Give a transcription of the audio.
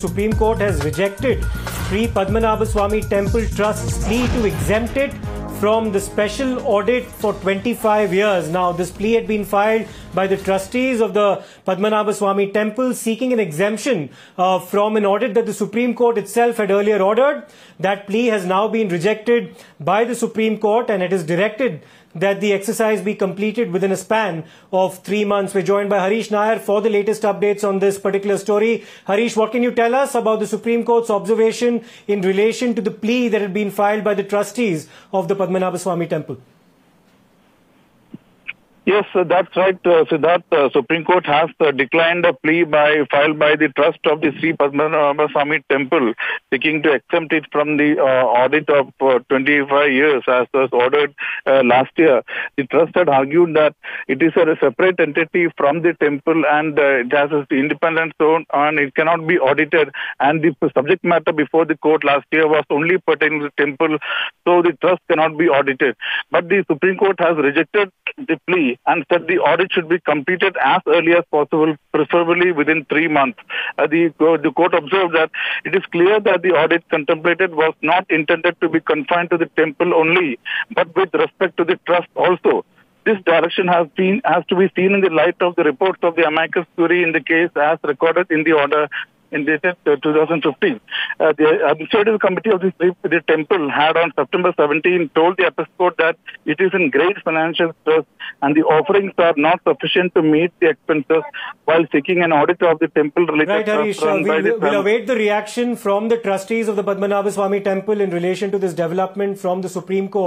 Supreme Court has rejected Sri Padmanabhaswamy Temple Trust's plea to exempt it from the special audit for 25 years. Now, this plea had been filed by the trustees of the Padmanabhaswamy Temple seeking an exemption uh, from an audit that the Supreme Court itself had earlier ordered. That plea has now been rejected by the Supreme Court and it is directed that the exercise be completed within a span of three months. We're joined by Harish Nair for the latest updates on this particular story. Harish, what can you tell us about the Supreme Court's observation in relation to the plea that had been filed by the trustees of the Padmanabhaswamy Temple? Yes, that's right, uh, Siddharth. Uh, Supreme Court has uh, declined a plea by filed by the trust of the Sri Padmanabhaswamy Temple, seeking to exempt it from the uh, audit of uh, 25 years, as was ordered uh, last year. The trust had argued that it is a separate entity from the temple and it has an independent zone and it cannot be audited. And the subject matter before the court last year was only pertaining to the temple, so the trust cannot be audited. But the Supreme Court has rejected the plea and said the audit should be completed as early as possible, preferably within three months. Uh, the, the court observed that it is clear that the audit contemplated was not intended to be confined to the temple only, but with respect to the trust also this direction has been has to be seen in the light of the reports of the amicus curiae in the case as recorded in the order in dated uh, 2015. Uh, the administrative committee of the, the temple had on September 17 told the apex court that it is in great financial stress and the offerings are not sufficient to meet the expenses while seeking an audit of the temple related right, Harish, uh, we'll, we'll await the reaction from the trustees of the Padmanabhaswamy temple in relation to this development from the Supreme Court.